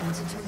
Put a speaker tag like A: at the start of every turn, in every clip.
A: happens until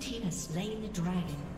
A: Tina team has slain the dragon.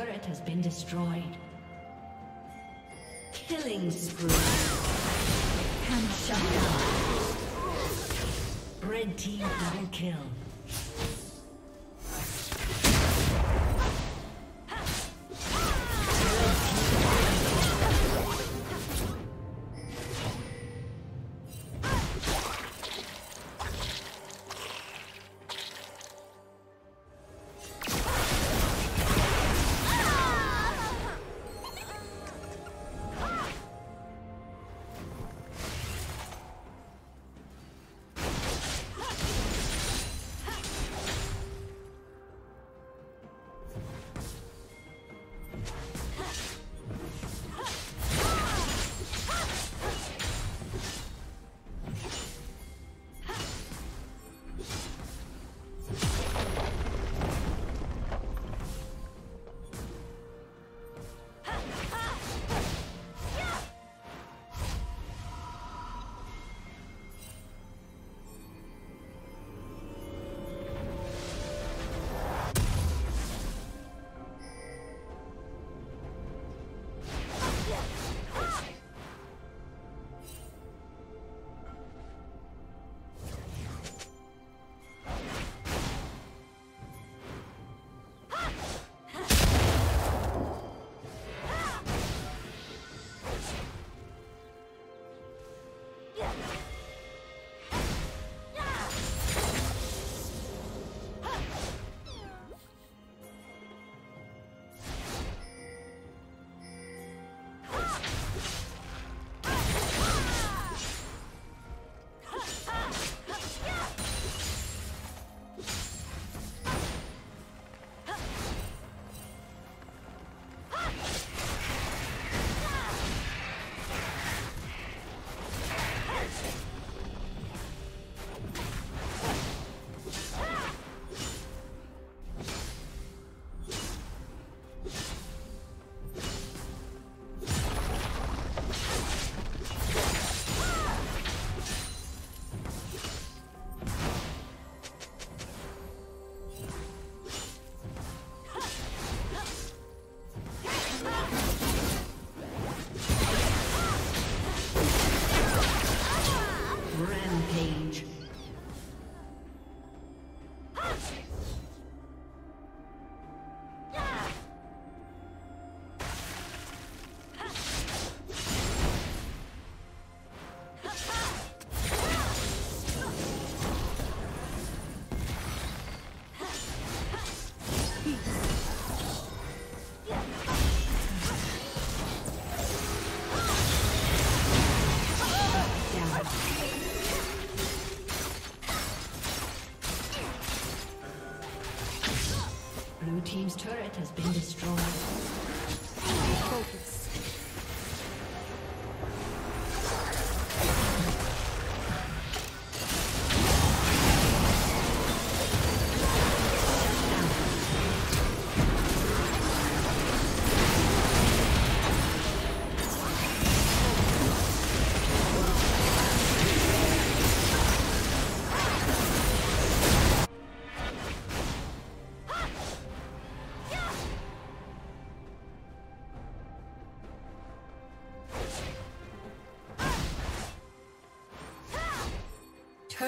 A: Turret has been destroyed. Killing spree. And shut down. Red team double kill.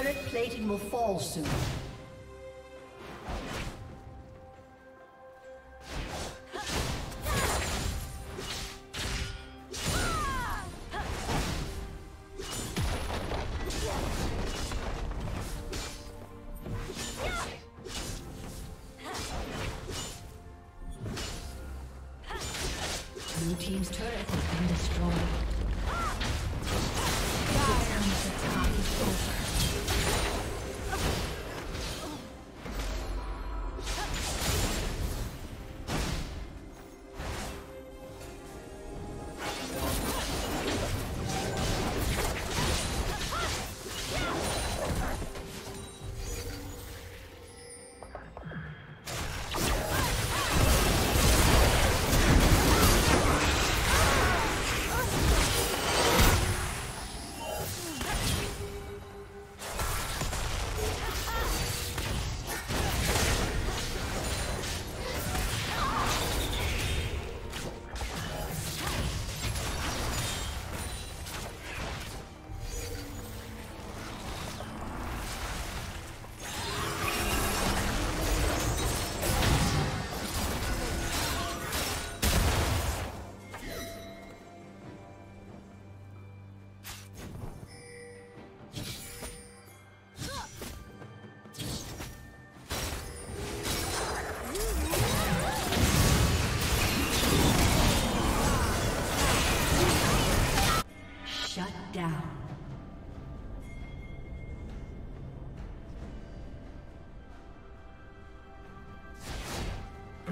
A: Turret plating will fall soon. Team's destroyed. Time's attack is over.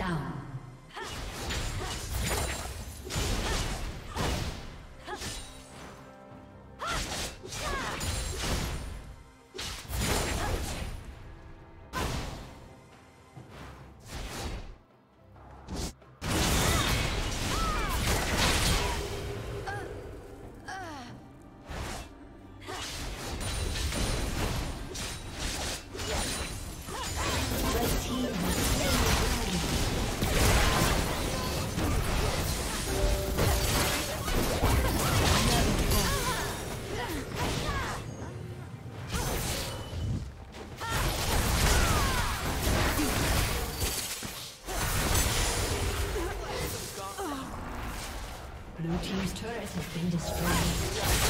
A: Down. Has been destroyed.